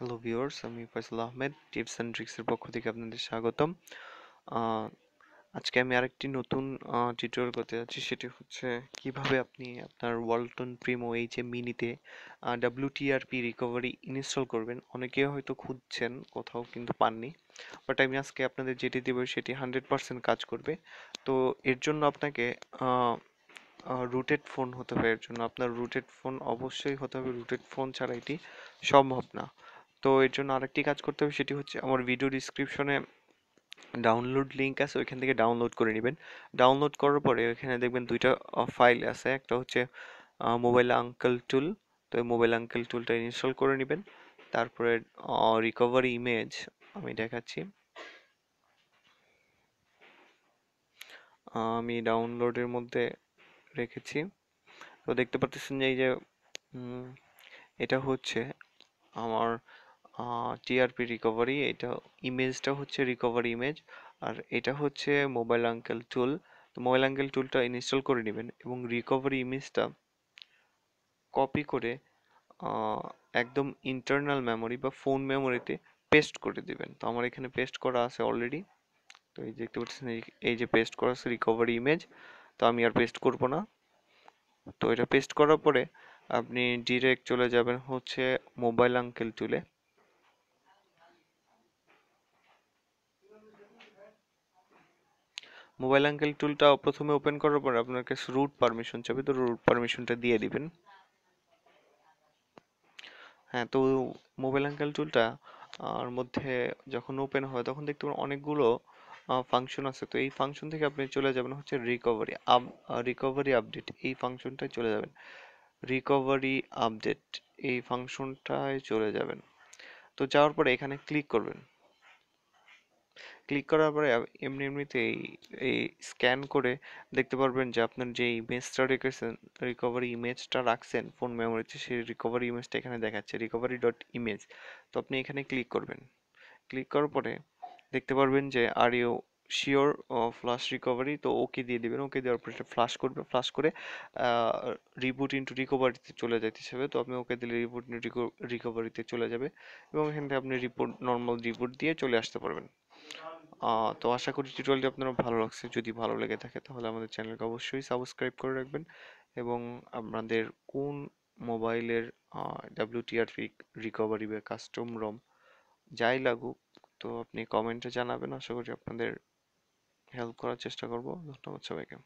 Hello viewers আমি Faisal Ahmed tips and ট্রিক্সের পক্ষ থেকে আপনাদের স্বাগতম। আজকে আমি আরেকটি নতুন টিউটোরিয়াল করতে যাচ্ছি। সেটি হচ্ছে কীভাবে আপনি আপনার ওয়ালটন প্রিমো এই যে মিনিতে ডাব্লিউটিআরপি রিকভারি ইনস্টল করবেন। অনেকে হয়তো খুঁজছেন, কোথাও কিন্তু পাননি। বাট আমি আজকে আপনাদের যেটি দেব, সেটি হান্ড্রেড পারসেন্ট কাজ করবে। তো এর জন্য আপনাকে রুটেড ফোন হতে হবে। এর জন্য আপনার রুটেড ফোন অবশ্যই হতে হবে। রুটেড ফোন ছাড়া এটি সম্ভব না। তো এর জন্য আরেকটি কাজ করতে হবে, সেটি হচ্ছে আমার ভিডিও ডিসক্রিপশনে ডাউনলোড লিঙ্ক আছে, ওইখান থেকে ডাউনলোড করে নেবেন। ডাউনলোড করার পরে ওইখানে দেখবেন দুইটা ফাইল আছে, একটা হচ্ছে মোবাইল আঙ্কেল টুল তো মোবাইল আঙ্কেল টুলটা ইনস্টল করে নেবেন। তারপরে রিকভারি ইমেজ আমি দেখাচ্ছি। আমি ডাউনলোডের মধ্যে রেখেছি। তো দেখতে পাচ্ছেন যে এই যে এটা হচ্ছে আমার টিআরপি রিকভারি এটা ইমেজটা হচ্ছে রিকভারি ইমেজ আর এটা হচ্ছে মোবাইল আঙ্কেল টুল তো মোবাইল আঙ্কেল টুলটা ইনস্টল করে নেবেন এবং রিকভারি ইমেজটা কপি করে একদম ইন্টারনাল মেমোরি বা ফোন মেমোরিতে পেস্ট করে দিবেন। তো আমার এখানে পেস্ট করা আছে অলরেডি তো এই দেখতে পাচ্ছেন, এই যে পেস্ট করা আছে রিকভারি ইমেজ তো আমি আর পেস্ট করব না। তো এটা পেস্ট করার পরে আপনি ডিরেক্ট চলে যাবেন হচ্ছে মোবাইল আঙ্কেল টুলে মোবাইল আঙ্কেল টুলটা প্রথমে ওপেন করার পর আপনার কাছে রুট পারমিশন চাবে, তো রুট পারমিশনটা দিয়ে দিবেন। হ্যাঁ তো মোবাইল আঙ্কেল টুলটা আর মধ্যে যখন ওপেন হয়, তখন দেখতে পাবেন অনেকগুলো ফাংশন আছে। তো এই ফাংশন থেকে আপনি চলে যাবেন হচ্ছে রিকভারি আপ রিকভারি আপডেট এই ফাংশনটায় চলে যাবেন। রিকভারি আপডেট এই ফাংশনটায় চলে যাবেন। তো যাওয়ার পরে এখানে ক্লিক করবেন। ক্লিক করার পরে এমনি এমনিতে এই এই স্ক্যান করে দেখতে পারবেন যে আপনার যে ইমেজটা রেখেছেন রিকভারি ইমেজটা রাখছেন ফোন মেমোরিতে সেই রিকভারি ইমেজটা এখানে দেখাচ্ছে রিকভারি ডট ইমেজ তো আপনি এখানে ক্লিক করবেন। ক্লিক করার পরে দেখতে পারবেন যে are you sure flash recovery তো ওকে দিয়ে দিবেন। ওকে দেওয়ার পরে ফ্লাশ করবে। ফ্লাশ করে রিবুট ইন্টু রিকভারিতে চলে যেতে হবে। তো আপনি ওকে দিলে রিবুট ইন্টু রিকভারিতে চলে যাবে এবং এখান থেকে আপনি রিপোর্ট নর্মাল রিবুট দিয়ে চলে আসতে পারবেন। তো আশা করি টিউটোরিয়ালটি আপনার ভালো লাগছে। যদি ভালো লেগে থাকে তাহলে আমাদের চ্যানেলকে অবশ্যই সাবস্ক্রাইব করে রাখবেন এবং আপনাদের কোন মোবাইলের ডাব্লিউটিআরপি রিকভারি বা কাস্টম রম যাই লাগুক, তো আপনি কমেন্টে জানাবেন। আশা করি আপনাদের হেল্প করার চেষ্টা করব। ধন্যবাদ সবাইকে।